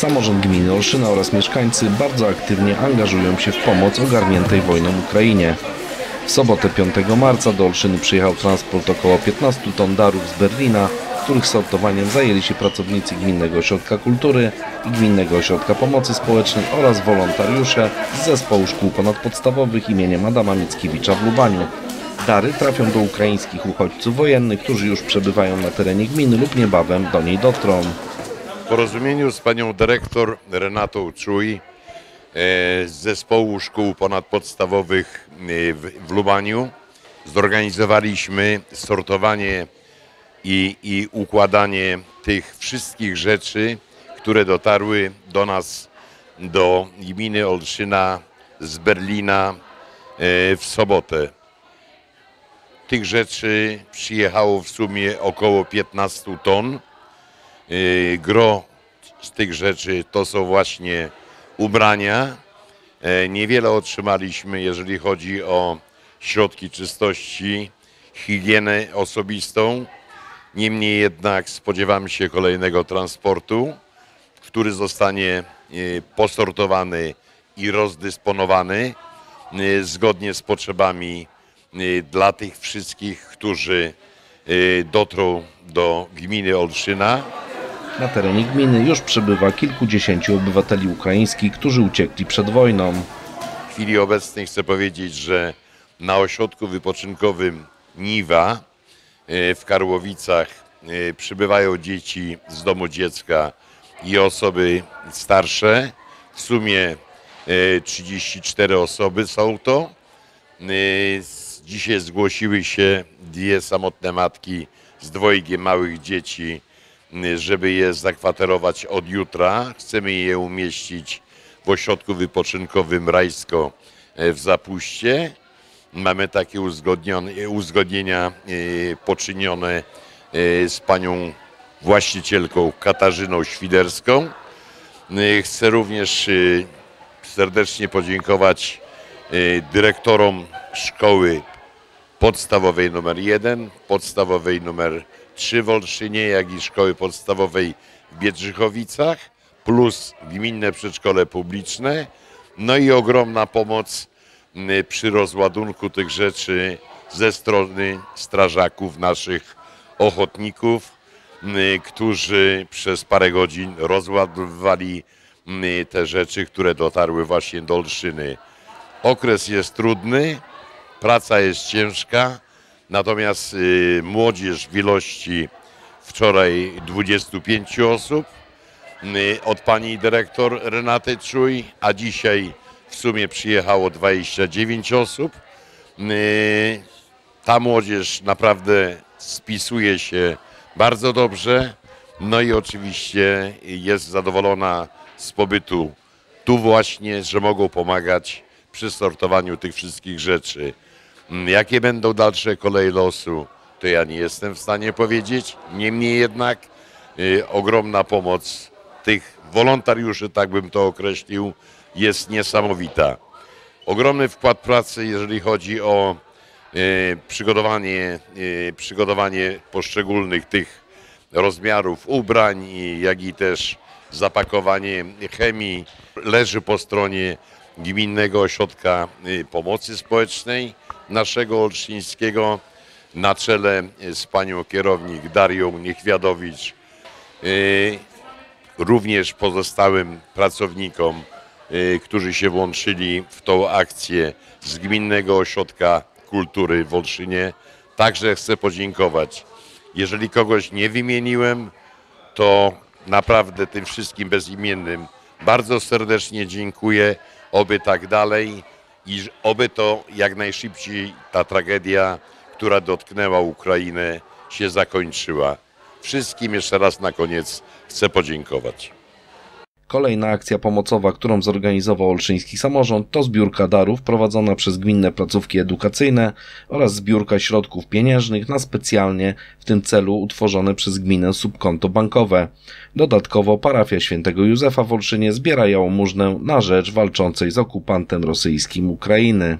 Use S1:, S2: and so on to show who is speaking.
S1: Samorząd gminy Olszyna oraz mieszkańcy bardzo aktywnie angażują się w pomoc ogarniętej wojną Ukrainie. W sobotę 5 marca do Olszyny przyjechał transport około 15 ton darów z Berlina, których sortowaniem zajęli się pracownicy Gminnego Ośrodka Kultury i Gminnego Ośrodka Pomocy Społecznej oraz wolontariusze z Zespołu Szkół Ponadpodstawowych imieniem Adama Mickiewicza w Lubaniu. Dary trafią do ukraińskich uchodźców wojennych, którzy już przebywają na terenie gminy lub niebawem do niej dotrą.
S2: Porozumieniu z panią dyrektor Renatą Czuj e, z Zespołu Szkół Ponadpodstawowych e, w, w Lubaniu zorganizowaliśmy sortowanie i, i układanie tych wszystkich rzeczy, które dotarły do nas, do gminy Olszyna z Berlina e, w sobotę. Tych rzeczy przyjechało w sumie około 15 ton. Y, Gro z tych rzeczy to są właśnie ubrania. E, Niewiele otrzymaliśmy, jeżeli chodzi o środki czystości, higienę osobistą. Niemniej jednak spodziewamy się kolejnego transportu, który zostanie y, posortowany i rozdysponowany zgodnie z potrzebami dla tych wszystkich, którzy dotrą do gminy Olszyna.
S1: Na terenie gminy już przebywa kilkudziesięciu obywateli ukraińskich, którzy uciekli przed wojną.
S2: W chwili obecnej chcę powiedzieć, że na ośrodku wypoczynkowym Niwa y, w Karłowicach y, przybywają dzieci z domu dziecka i osoby starsze. W sumie y, 34 osoby są to. Dzisiaj zgłosiły się dwie samotne matki z dwojgiem małych dzieci, żeby je zakwaterować od jutra. Chcemy je umieścić w ośrodku wypoczynkowym Rajsko e, w Zapuście. Mamy takie uzgodnienia y, poczynione y, z panią właścicielką Katarzyną Świderską. Chcę również serdecznie podziękować dyrektorom szkoły podstawowej numer 1, podstawowej numer 3 w Olszynie, jak i szkoły podstawowej w Biedrzychowicach, plus gminne przedszkole publiczne. No i ogromna pomoc przy rozładunku tych rzeczy ze strony strażaków, naszych ochotników, którzy przez parę godzin rozładowywali y, te rzeczy, które dotarły właśnie do Olszyny. Okres jest trudny, praca jest ciężka, natomiast y, młodzież w ilości wczoraj 25 osób y, od pani dyrektor Renaty Czuj, a dzisiaj w sumie przyjechało 29 osób. Y, Ta młodzież naprawdę spisuje się bardzo dobrze, no i oczywiście jest zadowolona z pobytu tu właśnie, że mogą pomagać przy sortowaniu tych wszystkich rzeczy. Mm, Jakie będą dalsze koleje losu, to ja nie jestem w stanie powiedzieć. Niemniej jednak y, ogromna pomoc tych wolontariuszy, tak bym to określił, jest niesamowita. Ogromny wkład pracy, jeżeli chodzi o y, przygotowanie, y, przygotowanie poszczególnych tych rozmiarów ubrań, jak i też zapakowanie chemii leży po stronie Gminnego Ośrodka y, Pomocy Społecznej naszego olszyńskiego na czele z panią kierownik Darią Niechwiadowicz, y, również pozostałym pracownikom, y, którzy się włączyli w tą akcję z Gminnego Ośrodka Kultury w Olszynie. Także chcę podziękować. Jeżeli kogoś nie wymieniłem, to naprawdę tym wszystkim bezimiennym bardzo serdecznie dziękuję. Oby tak dalej i oby to jak najszybciej ta tragedia, która dotknęła Ukrainę, się zakończyła. Wszystkim jeszcze raz na koniec chcę podziękować.
S1: Kolejna akcja pomocowa, którą zorganizował olszyński samorząd, to zbiórka darów prowadzona przez gminne placówki edukacyjne oraz zbiórka środków pieniężnych na specjalnie w tym celu utworzone przez gminę subkonto bankowe. Dodatkowo parafia świętego Józefa w Olszynie zbiera jałmużnę na rzecz walczącej z okupantem rosyjskim Ukrainy.